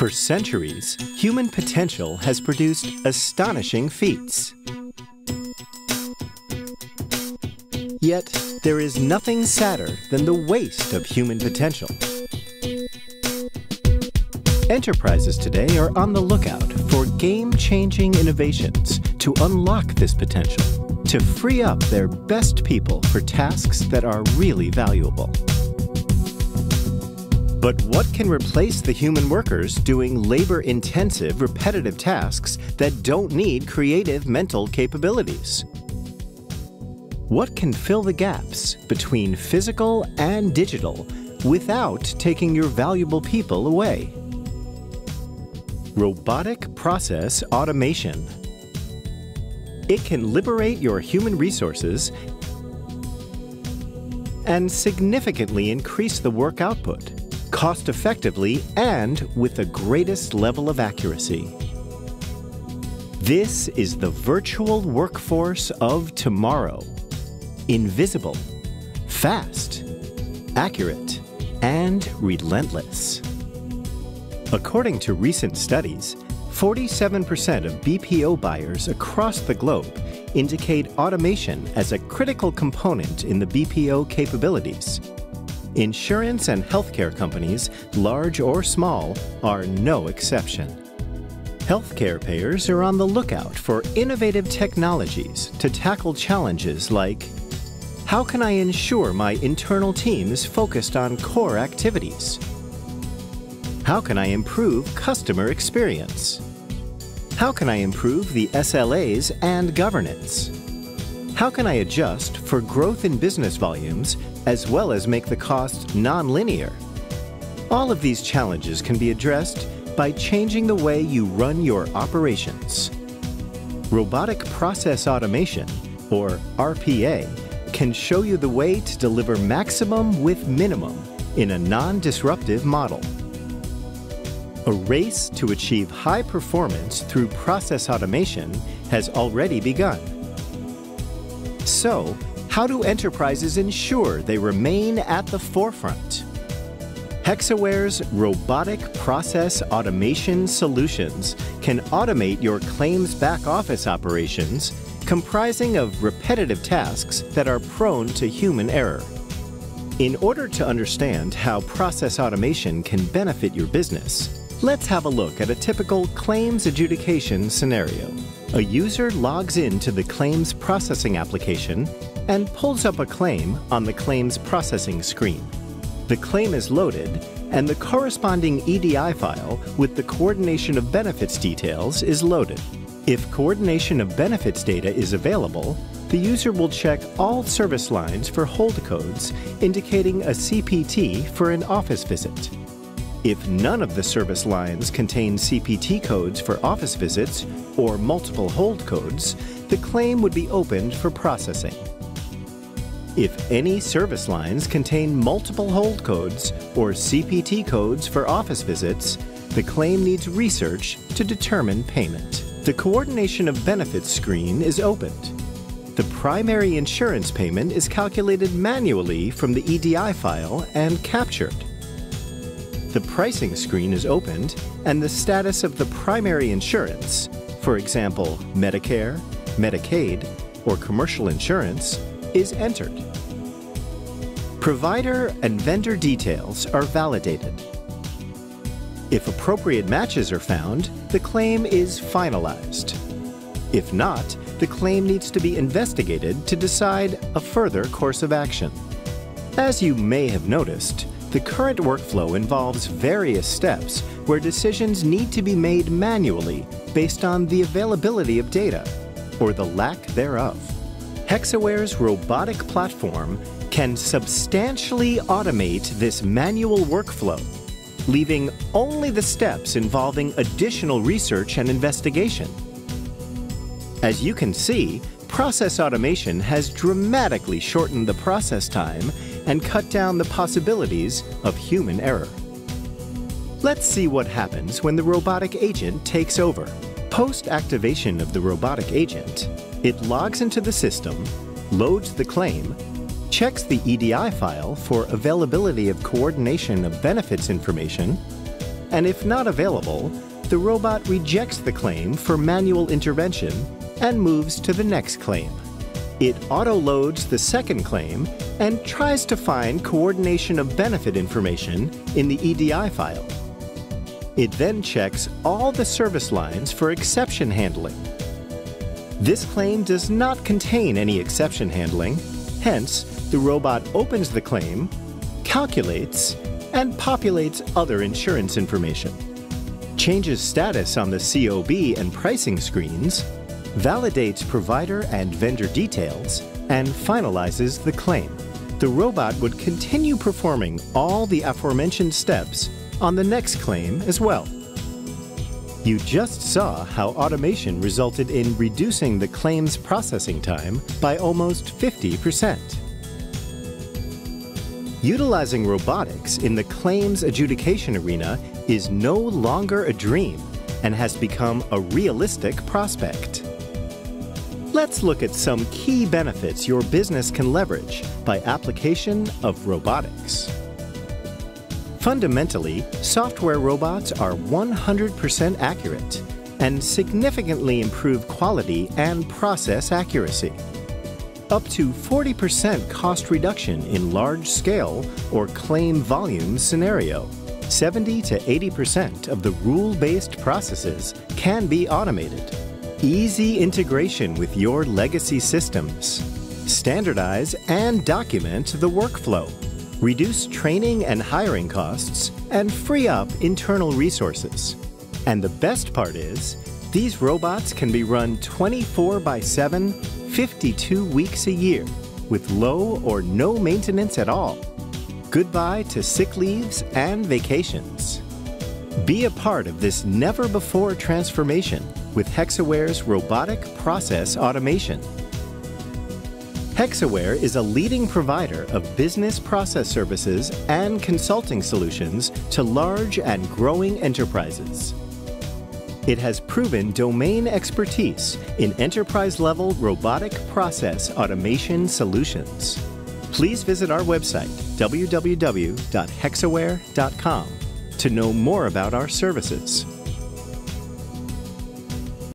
For centuries, human potential has produced astonishing feats. Yet, there is nothing sadder than the waste of human potential. Enterprises today are on the lookout for game-changing innovations to unlock this potential, to free up their best people for tasks that are really valuable. But what can replace the human workers doing labor-intensive, repetitive tasks that don't need creative mental capabilities? What can fill the gaps between physical and digital without taking your valuable people away? Robotic Process Automation. It can liberate your human resources and significantly increase the work output, cost effectively and with the greatest level of accuracy. This is the virtual workforce of tomorrow. Invisible, fast, accurate, and relentless. According to recent studies, 47% of BPO buyers across the globe indicate automation as a critical component in the BPO capabilities. Insurance and healthcare companies, large or small, are no exception. Healthcare payers are on the lookout for innovative technologies to tackle challenges like How can I ensure my internal team is focused on core activities? How can I improve customer experience? How can I improve the SLAs and governance? How can I adjust for growth in business volumes as well as make the cost non-linear? All of these challenges can be addressed by changing the way you run your operations. Robotic Process Automation, or RPA, can show you the way to deliver maximum with minimum in a non-disruptive model. A race to achieve high performance through process automation has already begun. So, how do enterprises ensure they remain at the forefront? Hexaware's robotic process automation solutions can automate your claims back office operations comprising of repetitive tasks that are prone to human error. In order to understand how process automation can benefit your business, Let's have a look at a typical claims adjudication scenario. A user logs into the claims processing application and pulls up a claim on the claims processing screen. The claim is loaded, and the corresponding EDI file with the coordination of benefits details is loaded. If coordination of benefits data is available, the user will check all service lines for hold codes indicating a CPT for an office visit. If none of the service lines contain CPT codes for office visits or multiple hold codes, the claim would be opened for processing. If any service lines contain multiple hold codes or CPT codes for office visits, the claim needs research to determine payment. The Coordination of Benefits screen is opened. The primary insurance payment is calculated manually from the EDI file and captured the pricing screen is opened and the status of the primary insurance, for example, Medicare, Medicaid, or commercial insurance, is entered. Provider and vendor details are validated. If appropriate matches are found, the claim is finalized. If not, the claim needs to be investigated to decide a further course of action. As you may have noticed, the current workflow involves various steps where decisions need to be made manually based on the availability of data, or the lack thereof. Hexaware's robotic platform can substantially automate this manual workflow, leaving only the steps involving additional research and investigation. As you can see, process automation has dramatically shortened the process time and cut down the possibilities of human error. Let's see what happens when the robotic agent takes over. Post-activation of the robotic agent, it logs into the system, loads the claim, checks the EDI file for availability of coordination of benefits information, and if not available, the robot rejects the claim for manual intervention and moves to the next claim. It auto-loads the second claim and tries to find coordination of benefit information in the EDI file. It then checks all the service lines for exception handling. This claim does not contain any exception handling, hence, the robot opens the claim, calculates, and populates other insurance information. Changes status on the COB and pricing screens, validates provider and vendor details, and finalizes the claim. The robot would continue performing all the aforementioned steps on the next claim as well. You just saw how automation resulted in reducing the claims processing time by almost 50%. Utilizing robotics in the claims adjudication arena is no longer a dream and has become a realistic prospect. Let's look at some key benefits your business can leverage by application of robotics. Fundamentally, software robots are 100% accurate and significantly improve quality and process accuracy. Up to 40% cost reduction in large scale or claim volume scenario. 70 to 80% of the rule-based processes can be automated. Easy integration with your legacy systems. Standardize and document the workflow reduce training and hiring costs, and free up internal resources. And the best part is, these robots can be run 24 by 7, 52 weeks a year, with low or no maintenance at all. Goodbye to sick leaves and vacations. Be a part of this never before transformation with Hexaware's robotic process automation. Hexaware is a leading provider of business process services and consulting solutions to large and growing enterprises. It has proven domain expertise in enterprise-level robotic process automation solutions. Please visit our website, www.hexaware.com, to know more about our services.